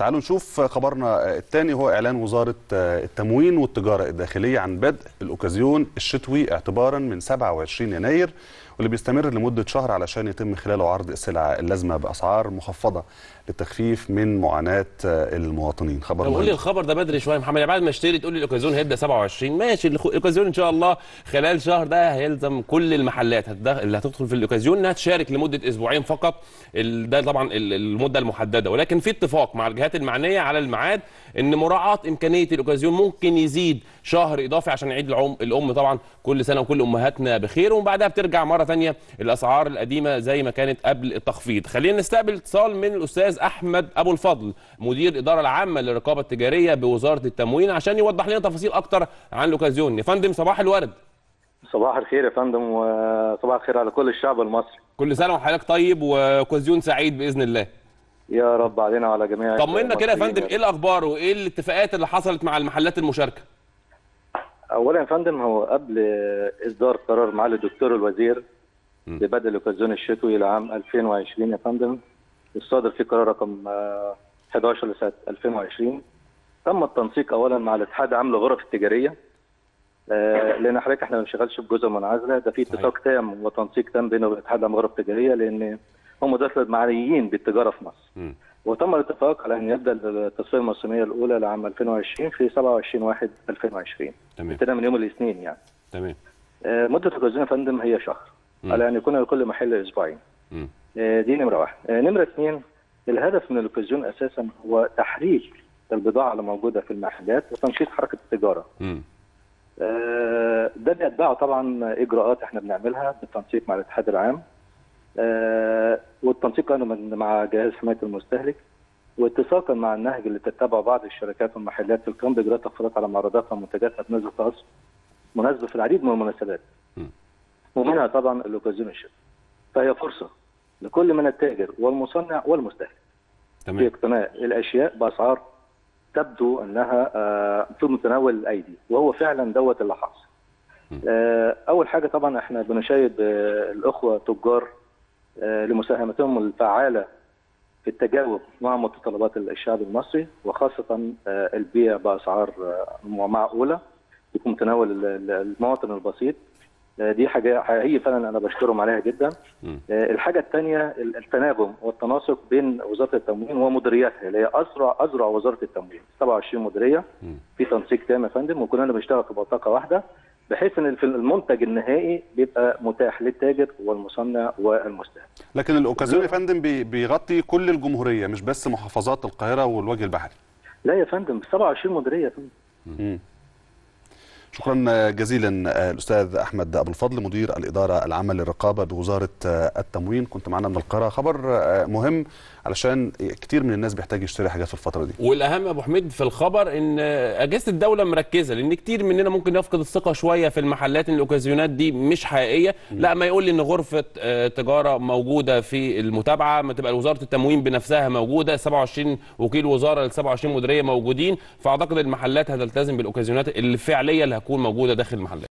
تعالوا نشوف خبرنا الثاني هو إعلان وزارة التموين والتجارة الداخلية عن بدء الأوكازيون الشتوي اعتبارا من 27 يناير واللي بيستمر لمدة شهر علشان يتم خلاله عرض السلع اللازمة بأسعار مخفضة للتخفيف من معاناة المواطنين. خبر طب قول لي الخبر ده بدري شوية يا محمد يعني بعد ما اشتري تقول لي الأوكازيون هيبدأ 27 ماشي الأوكازيون إن شاء الله خلال شهر ده هيلزم كل المحلات اللي هتدخل في الأوكازيون إنها تشارك لمدة أسبوعين فقط ده طبعا المدة المحددة. ولكن في اتفاق مع الجهات المعنية على الميعاد إن مراعاة إمكانية الأوكازيون ممكن يزيد شهر إضافي عشان عيد العم الأم طبعا كل سنة وكل أمهاتنا بخير ومن بعدها بترجع مرة ثانية الأسعار القديمة زي ما كانت قبل التخفيض. خلينا نستقبل اتصال من الأستاذ أحمد أبو الفضل مدير الاداره العامة للرقابة التجارية بوزارة التموين عشان يوضح لنا تفاصيل أكتر عن الأوكازيون. يا فندم صباح الورد. صباح الخير يا فندم وصباح الخير على كل الشعب المصري. كل سنة وحضرتك طيب وأوكازيون سعيد بإذن الله. يا رب علينا وعلى جميع طمنا كده يا فندم إيه الأخبار وإيه الاتفاقات اللي حصلت مع المحلات المشاركة؟ اولا يا فندم هو قبل إصدار قرار معالي الدكتور الوزير ببدء الأوكازيون الشتوي لعام 2020 يا فندم الصادر فيه قرار رقم 11 لسنه 2020 تم التنسيق اولا مع الاتحاد العام للغرف التجارية. لأن حضرتك إحنا ما بنشتغلش بجزء منعزلة ده في اتفاق تام وتنسيق تام بينه وبين الاتحاد العام للغرف التجارية لأن هم دول المعنيين بالتجارة في مصر. م. وتم الاتفاق على أن يبدأ التصفيه الموسمية الأولى لعام 2020 في 27 1 2020 تمام. ابتداء من يوم الاثنين يعني. تمام. آه مدة الاوكازيون يا فندم هي شهر م. على أن يكون لكل محل أسبوعين. آه دي نمرة واحد. آه نمرة اثنين الهدف من الاوكازيون أساسا هو تحريك البضاعة اللي موجودة في المحلات وتنشيط حركة التجارة. م. ده بيتبعه طبعا إجراءات إحنا بنعملها بالتنسيق مع الاتحاد العام. والتنسيق كان مع جهاز حماية المستهلك واتساقا مع النهج اللي تتبعه بعض الشركات والمحلات في القيام باجراء تخفيضات على معروضاتها ومنتجاتها بنسبه خاص مناسبة في العديد من المناسبات. ومنها طبعا الأوكازيون الشتوي فهي فرصة لكل من التاجر والمصنع والمستهلك تمام. في اقتناء الأشياء بأسعار تبدو أنها آه في متناول الأيدي وهو فعلا دوت اللي حاصل. آه أول حاجة طبعا إحنا بنشاهد الأخوة تجار لمساهمتهم الفعالة في التجاوب مع متطلبات الشعب المصري وخاصة البيع بأسعار معقولة يكون متناول المواطن البسيط. دي حاجة حقيقية فعلا أنا بشكرهم عليها جدا. الحاجة الثانية التناغم والتناسق بين وزارة التموين ومديرياتها اللي هي أسرع أزرع وزارة التموين 27 مديرية. في تنسيق تام يا فندم وكلنا بنشتغل في بطاقة واحدة. بحيث إن في المنتج النهائي بيبقى متاح للتاجر والمصنع والمستهلك. لكن الأوكازيون يا فندم بيغطي كل الجمهورية مش بس محافظات القاهرة والوجه البحري. لا يا فندم 27 مديرية يا فندم. شكرا جزيلا الأستاذ أحمد أبو الفضل مدير الإدارة العامة للرقابة بوزارة التموين. كنت معنا من القاهرة. خبر مهم علشان كتير من الناس بيحتاج يشتري حاجات في الفترة دي. والأهم يا أبو حميد في الخبر إن أجهزة الدولة مركزة لأن كتير مننا ممكن يفقد الثقة شوية في المحلات إن الأوكازيونات دي مش حقيقية. لا ما يقول لي إن غرفة تجارة موجودة في المتابعة ما تبقى وزارة التموين بنفسها موجودة. 27 وكيل وزارة ل 27 مديرية موجودين. فأعتقد المحلات هتلتزم بالأوكازيونات الفعلية اللي هتكون موجودة داخل المحلات.